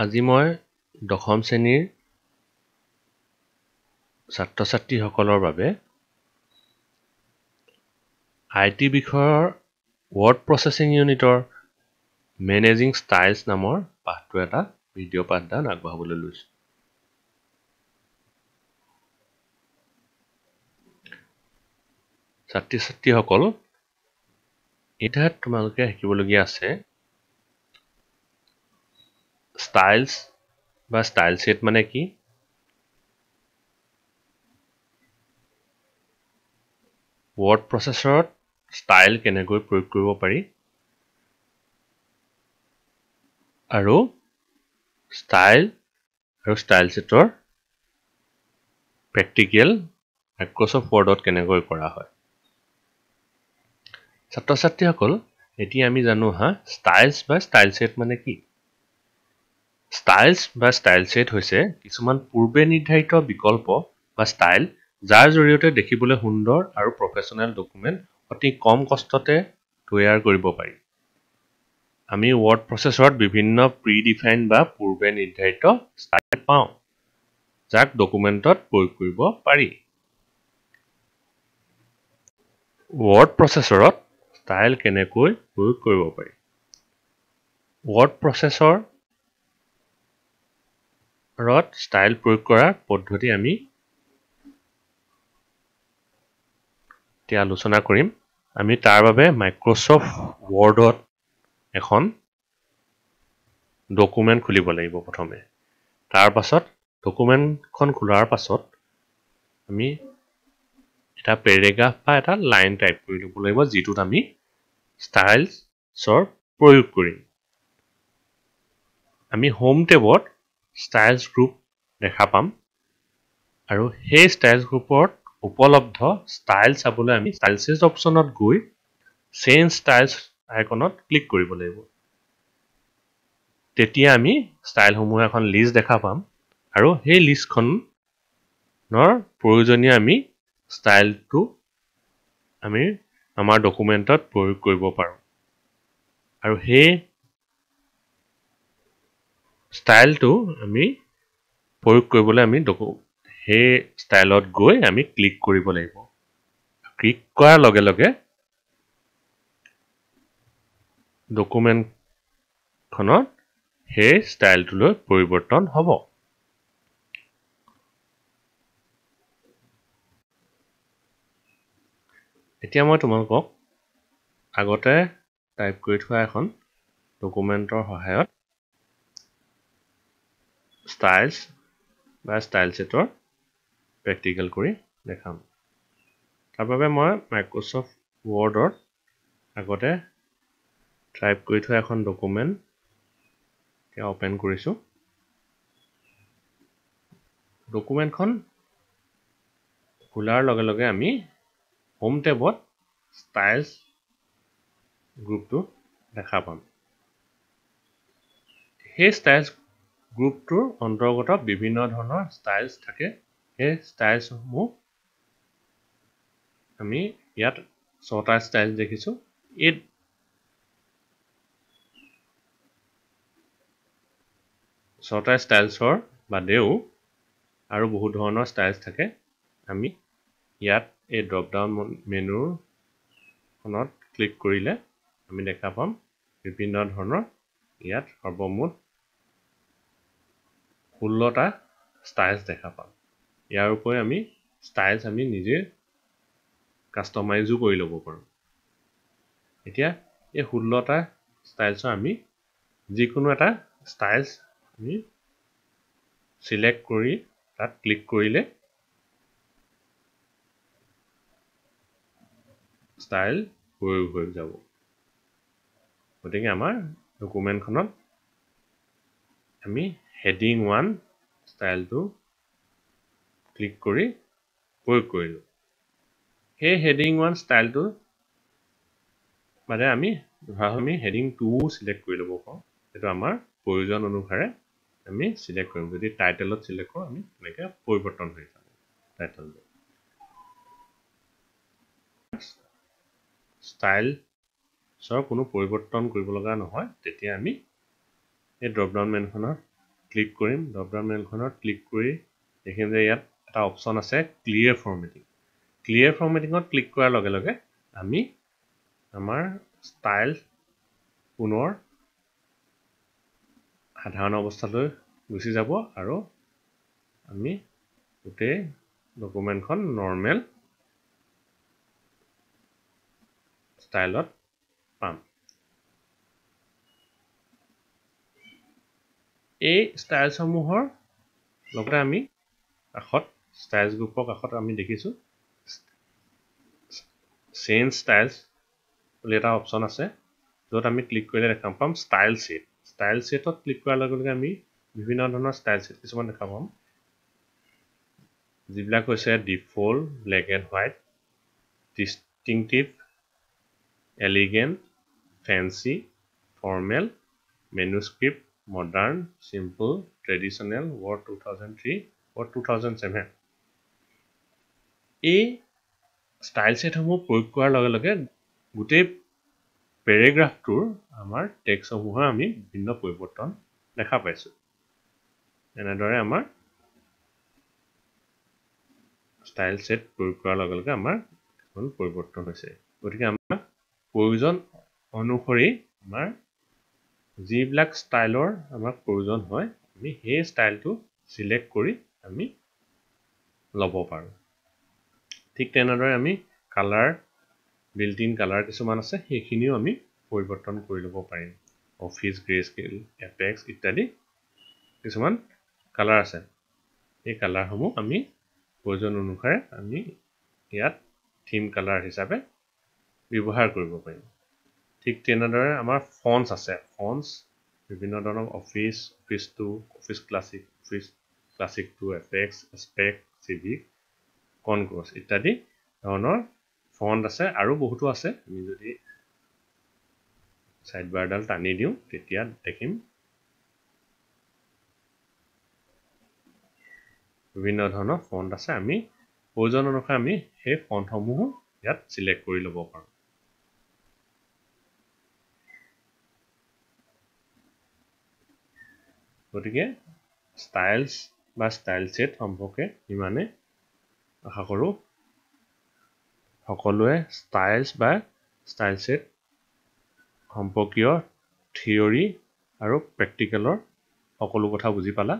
আজি মই দশম শ্ৰেণীৰ ছাত্ৰ ছাত্ৰীসকলৰ বাবে আই টি বিষয়ৰ ৱৰ্ড প্ৰচেছিং ইউনিটৰ মেনেজিং ষ্টাইলছ নামৰ পাঠটো এটা ভিডিঅ' পাঠদান আগবঢ়াবলৈ লৈছোঁ। ছাত্ৰী ছাত্ৰীসকল এতিয়াত তোমালোকে শিকিবলগীয়া আছে। ষ্টাইলছ বা ষ্টাইল ছেট মানে কি? ৱৰ্ড প্ৰচেছৰত ষ্টাইল কেনেকৈ প্ৰয়োগ কৰিব পাৰি? আৰু ষ্টাইল আৰু ষ্টাইল ছেটৰ প্ৰেক্টিকেল মাইক্ৰ'ছফ্ট ৱৰ্ডত কেনেকৈ কৰা হয়? ছাত্ৰ ছাত্ৰীসকল এতিয়া আমি জানো হা ষ্টাইলছ বা ষ্টাইল ছেট মানে কি? ষ্টাইলছ বা ষ্টাইল ছেট হৈছে কিছুমান পূৰ্বে নিৰ্ধাৰিত বিকল্প বা ষ্টাইল যাৰ জৰিয়তে দেখিবলৈ সুন্দৰ আৰু প্ৰফেশ্যনেল ডকুমেণ্ট অতি কম কষ্টতে তৈয়াৰ কৰিব পাৰি। আমি ৱৰ্ড প্ৰচেছৰত বিভিন্ন প্ৰি ডিফাইন বা পূৰ্বে নিৰ্ধাৰিত ষ্টাইল পাওঁ যাক ডকুমেণ্টত প্ৰয়োগ কৰিব পাৰি। ৱৰ্ড প্ৰচেছৰত ষ্টাইল কেনেকৈ প্ৰয়োগ কৰিব পাৰি? ৱৰ্ড প্ৰচেছৰ ৰত ষ্টাইল প্ৰয়োগ কৰাৰ পদ্ধতি আমি এতিয়া আলোচনা কৰিম। আমি তাৰ বাবে মাইক্ৰ'ছফ্ট ৱৰ্ডত এখন ডকুমেণ্ট খুলিব লাগিব প্ৰথমে। তাৰ পাছত ডকুমেণ্টখন খোলাৰ পাছত আমি এটা পেৰেগ্ৰাফ বা এটা লাইন টাইপ কৰি ল'ব লাগিব যিটোত আমি ষ্টাইলছৰ প্ৰয়োগ কৰিম। আমি হোম টেবত ষ্টাইলছ গ্ৰুপ দেখা পাম। আৰু সেই ষ্টাইলছ গ্ৰুপত উপলব্ধ ষ্টাইল চাবলৈ আমি ষ্টাইলছেছ অপশ্যনত গৈ চেঞ্জ ষ্টাইলছ আইকনত ক্লিক কৰিব লাগিব। তেতিয়া আমি ষ্টাইলসমূহ এখন লিষ্ট দেখা পাম। আৰু সেই লিষ্টখনৰ প্ৰয়োজনীয় আমি ষ্টাইলটো আমি আমাৰ ডকুমেণ্টত প্ৰয়োগ কৰিব পাৰোঁ। আৰু সেই ষ্টাইলটো আমি প্ৰয়োগ কৰিবলৈ আমি ডকু সেই ষ্টাইলত গৈ আমি ক্লিক কৰিব লাগিব। ক্লিক কৰাৰ লগে লগে ডকুমেণ্টখনত সেই ষ্টাইলটোলৈ পৰিৱৰ্তন হ'ব। এতিয়া মই তোমালোকক আগতে টাইপ কৰি থোৱা এখন ডকুমেণ্টৰ সহায়ত ষ্টাইলছ বা ষ্টাইল ছেটৰ প্ৰেক্টিকেল কৰি দেখাম। তাৰ বাবে মই মাইক্ৰ'ছফ্ট ৱৰ্ডত আগতে টাইপ কৰি থোৱা এখন ডকুমেণ্ট এতিয়া অ'পেন কৰিছোঁ। ডকুমেণ্টখন খোলাৰ লগে লগে আমি হোম টেবত ষ্টাইলছ গ্ৰুপটো দেখা পাম। সেই ষ্টাইলছ গ্ৰুপটোৰ অন্তৰ্গত বিভিন্ন ধৰণৰ ষ্টাইলছ থাকে। সেই ষ্টাইলছসমূহ আমি ইয়াত ছটা ষ্টাইল দেখিছোঁ। এই ছটা ষ্টাইলছৰ বাদেও আৰু বহু ধৰণৰ ষ্টাইলছ থাকে। আমি ইয়াত এই ড্ৰপডাউন মেনুখনত ক্লিক কৰিলে আমি দেখা পাম। বিভিন্ন ধৰণৰ ইয়াত সৰ্বমুঠ ষোল্লটা ষ্টাইলছ দেখা পাম। ইয়াৰ উপৰি আমি ষ্টাইলছ আমি নিজে কাষ্টমাইজো কৰি ল'ব পাৰোঁ। এতিয়া এই ষোল্লটা ষ্টাইলছৰ আমি যিকোনো এটা ষ্টাইলছ আমি চিলেক্ট কৰি তাত ক্লিক কৰিলে ষ্টাইল প্ৰয়োগ হৈ যাব। গতিকে আমাৰ ডকুমেণ্টখনত আমি হেডিং ওৱান ষ্টাইলটো ক্লিক কৰি প্ৰয়োগ কৰিলোঁ। সেই হেডিং ওৱান ষ্টাইলটো মানে আমি ধৰা আমি হেডিং টুও চিলেক্ট কৰি ল'ব পাৰোঁ। সেইটো আমাৰ প্ৰয়োজন অনুসাৰে আমি চিলেক্ট কৰিম। যদি টাইটেলত চিলেক্ট কৰোঁ আমি তেনেকৈ পৰিৱৰ্তন হৈ যাব টাইটেলটো ষ্টাইলছৰ কোনো পৰিৱৰ্তন কৰিব লগা নহয় তেতিয়া আমি এই ড্ৰপডাউন মেনুখনৰ ক্লিক কৰিম। ড্ৰপডাউন মেনুখনত ক্লিক কৰি দেখিম যে ইয়াত এটা অপশ্যন আছে ক্লিয়াৰ ফৰ্মেটিং ক্লিয়াৰ ফৰ্মেটিঙত ক্লিক কৰাৰ লগে লগে আমি আমাৰ ষ্টাইল পুনৰ সাধাৰণ অৱস্থালৈ গুচি যাব আৰু আমি গোটেই ডকুমেণ্টখন নৰ্মেল ষ্টাইলত পাম এই ষ্টাইলছসমূহৰ লগতে আমি কাষত ষ্টাইলছ গ্ৰুপৰ কাষত আমি দেখিছোঁ চেঞ্জ ষ্টাইলছ বুলি এটা অপশ্যন আছে য'ত আমি ক্লিক কৰিলে দেখা পাম ষ্টাইল ছেট। ষ্টাইল ছেটত ক্লিক কৰাৰ লগে লগে আমি বিভিন্ন ধৰণৰ ষ্টাইল ছেট কিছুমান দেখা পাম। যিবিলাক হৈছে default black and white distinctive elegant fancy formal manuscript modern simple traditional word two thousand three word two thousand seven এই ষ্টাইল ছেটসমূহ প্ৰয়োগ কৰাৰ লগে লগে গোটেই পেৰেগ্ৰাফটোৰ আমাৰ টেক্সসমূহৰ আমি বিভিন্ন পৰিৱৰ্তন দেখা পাইছোঁ। এনেদৰে আমাৰ ষ্টাইল ছেট প্ৰয়োগ কৰাৰ লগে লগে আমাৰ পৰিৱৰ্তন হৈছে। গতিকে আমাৰ প্ৰয়োজন অনুসৰি আমাৰ যিবিলাক ষ্টাইলৰ আমাক প্ৰয়োজন হয় আমি সেই ষ্টাইলটো চিলেক্ট কৰি আমি ল'ব পাৰোঁ। ঠিক তেনেদৰে আমি কালাৰ বিল্ট ইন কালাৰ কিছুমান আছে সেইখিনিও আমি পৰিৱৰ্তন কৰি ল'ব পাৰিম। অফিচ গ্ৰে স্কেল এপেক্স ইত্যাদি কিছুমান কালাৰ আছে। এই কালাৰসমূহ আমি প্ৰয়োজন অনুসাৰে আমি ইয়াত থিম কালাৰ হিচাপে ব্যৱহাৰ কৰিব পাৰিম। ঠিক তেনেদৰে আমাৰ ফন্স আছে। ফন্স বিভিন্ন ধৰণৰ office office two office classic office classic two apex aspect civic concourse ইত্যাদি ধৰণৰ ফণ্ট আছে আৰু বহুতো আছে। আমি যদি ছাইড বাৰডাল টানি দিওঁ তেতিয়া দেখিম। বিভিন্ন ধৰণৰ ফণ্ট আছে। আমি প্ৰয়োজন অনুসাৰে আমি সেই ফণ্টসমূহো ইয়াত চিলেক্ট কৰি ল'ব পাৰোঁ। গতিকে ষ্টাইলছ বা ষ্টাইল ছেট সম্পৰ্কে ইমানে আশা কৰোঁ সকলোৱে ষ্টাইলছ বা ষ্টাইল ছেট সম্পৰ্কীয় থিয়ৰী আৰু প্ৰেক্টিকেলৰ সকলো কথা বুজি পালা।